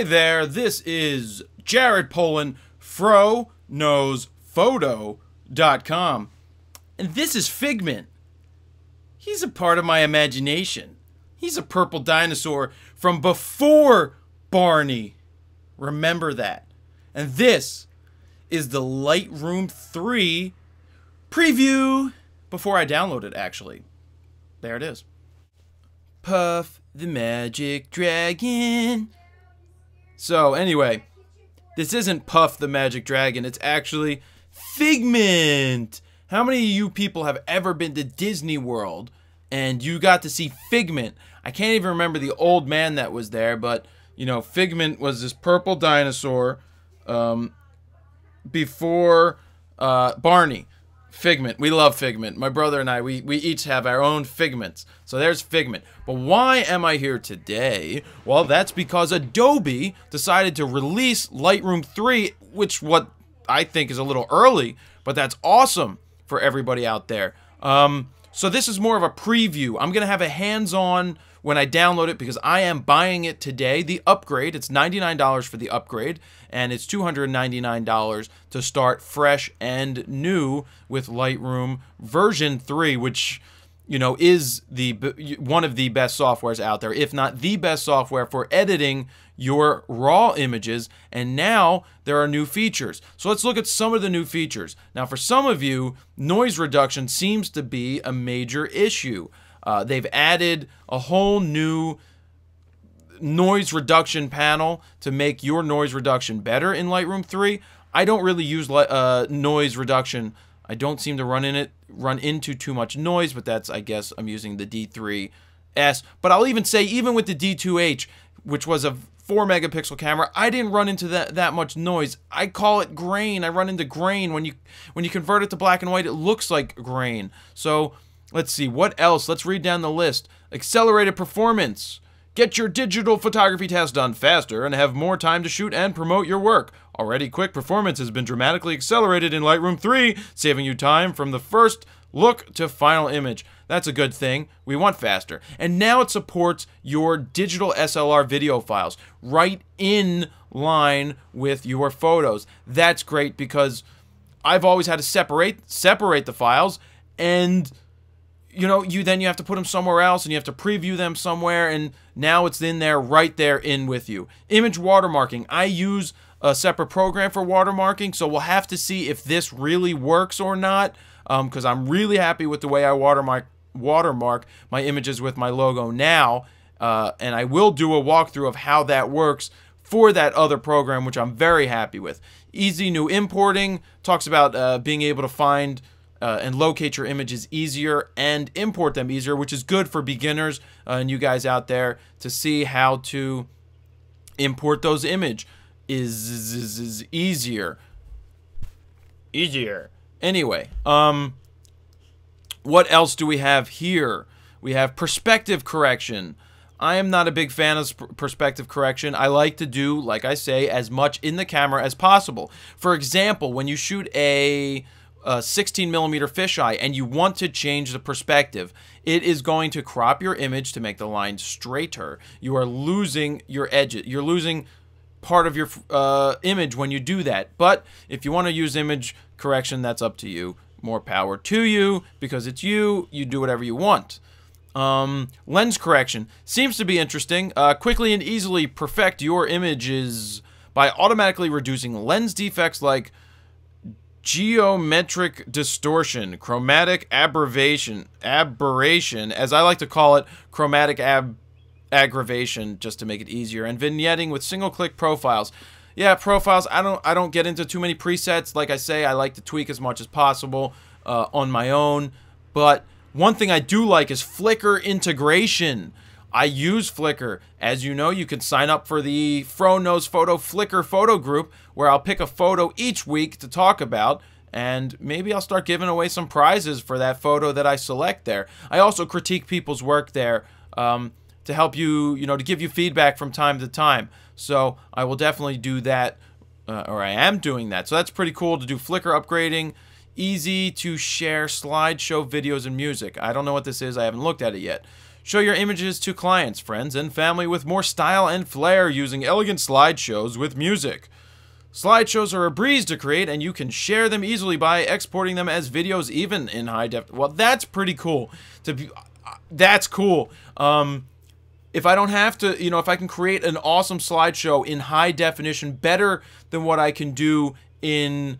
Hey there, this is Jared Polin, FroKnowsPhoto.com. And this is Figment. He's a part of my imagination. He's a purple dinosaur from before Barney. Remember that. And this is the Lightroom 3 preview before I download it, actually. There it is. Puff the Magic Dragon. So, anyway, this isn't Puff the Magic Dragon, it's actually Figment. How many of you people have ever been to Disney World and you got to see Figment? I can't even remember the old man that was there, but you know, Figment was this purple dinosaur um, before uh, Barney. Figment. We love Figment. My brother and I, we, we each have our own Figments. So there's Figment. But why am I here today? Well, that's because Adobe decided to release Lightroom 3, which what I think is a little early, but that's awesome for everybody out there. Um, so this is more of a preview. I'm going to have a hands-on when I download it because I am buying it today. The upgrade, it's $99 for the upgrade, and it's $299 to start fresh and new with Lightroom version 3, which you know is the one of the best softwares out there if not the best software for editing your raw images. And now there are new features. So let's look at some of the new features. Now for some of you noise reduction seems to be a major issue uh, they've added a whole new noise reduction panel to make your noise reduction better in Lightroom 3. I don't really use uh, noise reduction. I don't seem to run in it run into too much noise, but that's I guess I'm using the D3S. But I'll even say even with the D2H, which was a 4 megapixel camera, I didn't run into that that much noise. I call it grain. I run into grain when you when you convert it to black and white, it looks like grain. So Let's see, what else? Let's read down the list. Accelerated performance. Get your digital photography tasks done faster and have more time to shoot and promote your work. Already quick performance has been dramatically accelerated in Lightroom 3, saving you time from the first look to final image. That's a good thing. We want faster. And now it supports your digital SLR video files right in line with your photos. That's great because I've always had to separate separate the files and you know, you then you have to put them somewhere else and you have to preview them somewhere and now it's in there right there in with you. Image watermarking. I use a separate program for watermarking, so we'll have to see if this really works or not because um, I'm really happy with the way I watermark watermark my images with my logo now uh, and I will do a walkthrough of how that works for that other program which I'm very happy with. Easy new importing talks about uh, being able to find uh, and locate your images easier and import them easier, which is good for beginners uh, and you guys out there to see how to import those image is, is, is easier. Easier. Anyway, um, what else do we have here? We have perspective correction. I am not a big fan of perspective correction. I like to do, like I say, as much in the camera as possible. For example, when you shoot a a 16 millimeter fisheye and you want to change the perspective, it is going to crop your image to make the line straighter. You are losing your edges. You're losing part of your uh, image when you do that. But if you want to use image correction, that's up to you. More power to you because it's you. You do whatever you want. Um, lens correction seems to be interesting. Uh, quickly and easily perfect your images by automatically reducing lens defects like geometric distortion, chromatic aberration, aberration, as I like to call it, chromatic ab aggravation, just to make it easier, and vignetting with single-click profiles. Yeah, profiles. I don't. I don't get into too many presets. Like I say, I like to tweak as much as possible uh, on my own. But one thing I do like is Flickr integration. I use Flickr. As you know, you can sign up for the Fro Knows Photo Flickr photo group where I'll pick a photo each week to talk about and maybe I'll start giving away some prizes for that photo that I select there. I also critique people's work there um, to help you, you know, to give you feedback from time to time. So I will definitely do that, uh, or I am doing that. So that's pretty cool to do Flickr upgrading. Easy to share slideshow videos and music. I don't know what this is. I haven't looked at it yet. Show your images to clients, friends, and family with more style and flair using elegant slideshows with music. Slideshows are a breeze to create, and you can share them easily by exporting them as videos, even in high def. Well, that's pretty cool. To be, uh, that's cool. Um, if I don't have to, you know, if I can create an awesome slideshow in high definition, better than what I can do in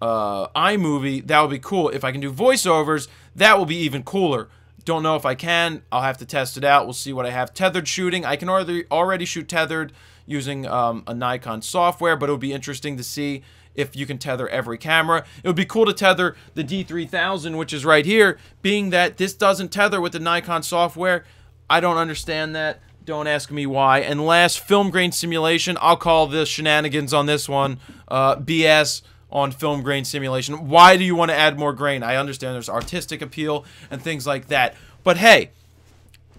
uh, iMovie, that would be cool. If I can do voiceovers, that will be even cooler. Don't know if I can. I'll have to test it out. We'll see what I have. Tethered shooting. I can already already shoot tethered using um, a Nikon software, but it would be interesting to see if you can tether every camera. It would be cool to tether the D3000, which is right here, being that this doesn't tether with the Nikon software. I don't understand that. Don't ask me why. And last, film grain simulation. I'll call the shenanigans on this one uh, BS on film grain simulation. Why do you want to add more grain? I understand there's artistic appeal and things like that. But hey,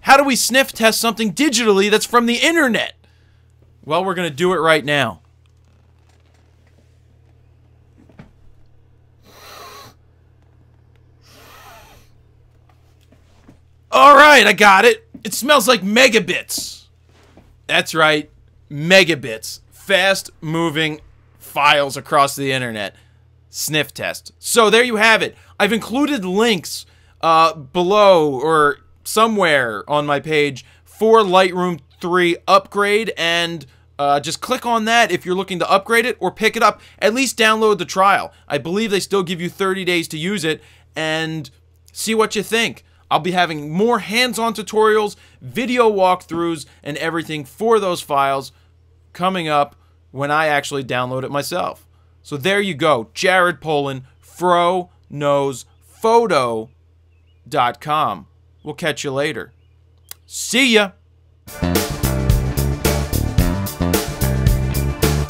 how do we sniff test something digitally that's from the internet? Well, we're going to do it right now. All right, I got it. It smells like megabits. That's right, megabits. Fast moving files across the internet. Sniff test. So there you have it. I've included links uh, below or somewhere on my page for Lightroom 3 upgrade and uh, just click on that if you're looking to upgrade it or pick it up. At least download the trial. I believe they still give you 30 days to use it and see what you think. I'll be having more hands-on tutorials, video walkthroughs, and everything for those files coming up when I actually download it myself. So there you go. Jared Polin, Fro Knows Photo.com. We'll catch you later. See ya.